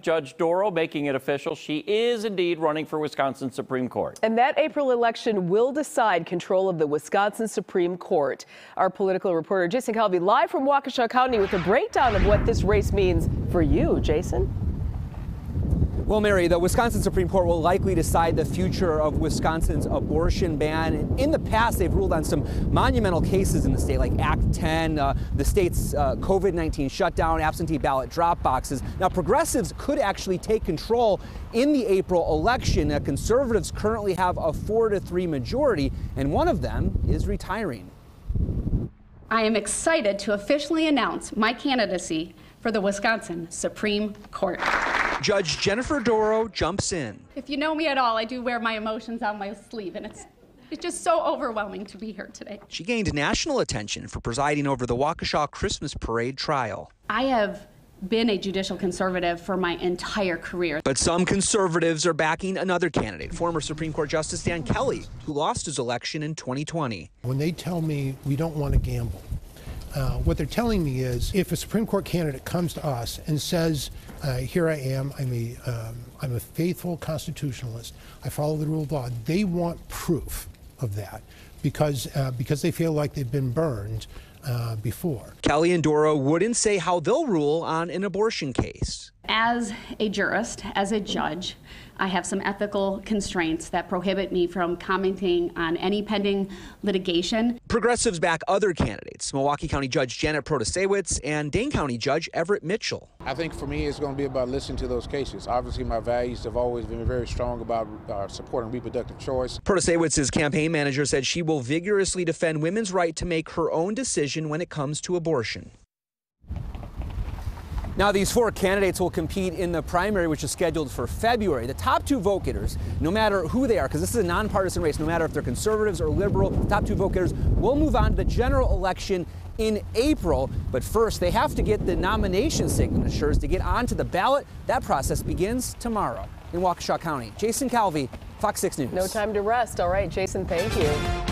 Judge Dorow making it official. She is indeed running for Wisconsin Supreme Court. And that April election will decide control of the Wisconsin Supreme Court. Our political reporter Jason Calvi live from Waukesha County with a breakdown of what this race means for you, Jason. Well, Mary, the Wisconsin Supreme Court will likely decide the future of Wisconsin's abortion ban. In the past, they've ruled on some monumental cases in the state, like Act 10, uh, the state's uh, COVID 19 shutdown, absentee ballot drop boxes. Now, progressives could actually take control in the April election. Uh, conservatives currently have a 4 to 3 majority, and one of them is retiring. I am excited to officially announce my candidacy for the Wisconsin Supreme Court. Judge Jennifer Dorow jumps in. If you know me at all, I do wear my emotions on my sleeve, and it's it's just so overwhelming to be here today. She gained national attention for presiding over the Waukesha Christmas Parade trial. I have been a judicial conservative for my entire career. But some conservatives are backing another candidate, former Supreme Court Justice Dan Kelly, who lost his election in 2020. When they tell me we don't want to gamble, uh, what they're telling me is if a Supreme Court candidate comes to us and says, uh, here I am, I'm a, um, I'm a faithful constitutionalist, I follow the rule of law, they want proof of that because, uh, because they feel like they've been burned uh, before. Kelly and Dorow wouldn't say how they'll rule on an abortion case. As a jurist, as a judge, I have some ethical constraints that prohibit me from commenting on any pending litigation. Progressives back other candidates Milwaukee County Judge Janet Protasiewicz and Dane County Judge Everett Mitchell. I think for me, it's going to be about listening to those cases. Obviously, my values have always been very strong about uh, supporting reproductive choice. Protasiewicz's campaign manager said she will vigorously defend women's right to make her own decision when it comes to abortion. Now, these four candidates will compete in the primary, which is scheduled for February. The top two vote getters, no matter who they are, because this is a nonpartisan race, no matter if they're conservatives or liberal, the top two vote getters will move on to the general election in April. But first, they have to get the nomination signatures to get onto the ballot. That process begins tomorrow in Waukesha County. Jason Calvi, Fox 6 News. No time to rest. All right, Jason, thank you.